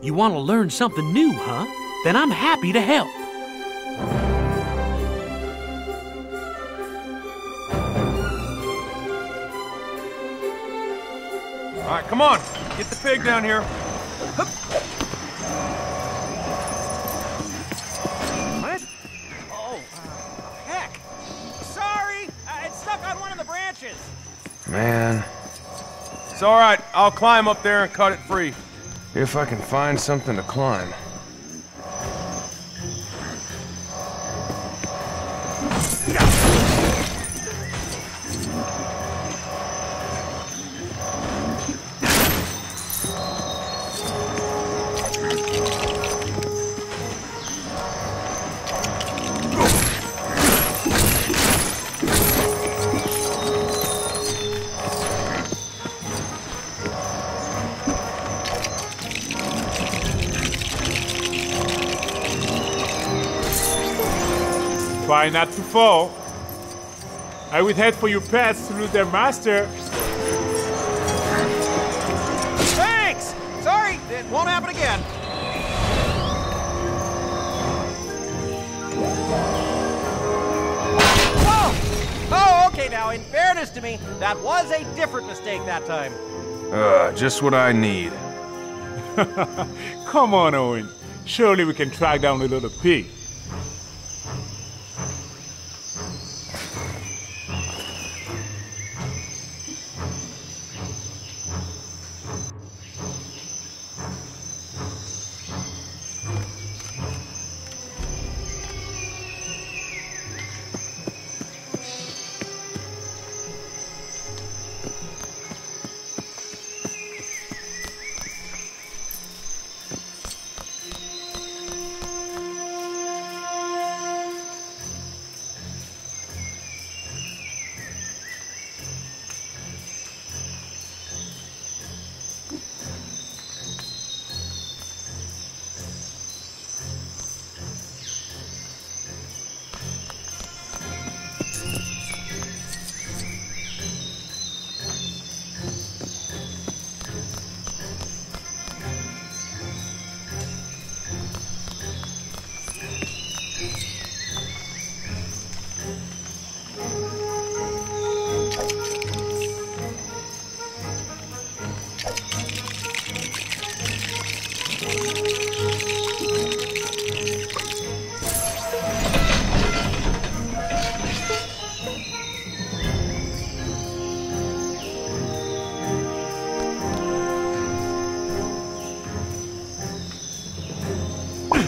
You want to learn something new, huh? Then I'm happy to help. All right, come on. Get the pig down here. What? Oh, uh, heck. Sorry, uh, it's stuck on one of the branches. Man, It's all right. I'll climb up there and cut it free. If I can find something to climb. Try not to fall. I would hate for your pets to lose their master. Thanks! Sorry, it won't happen again. Oh! Oh, okay, now, in fairness to me, that was a different mistake that time. Uh, just what I need. Come on, Owen. Surely we can track down the little pig.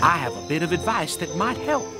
I have a bit of advice that might help.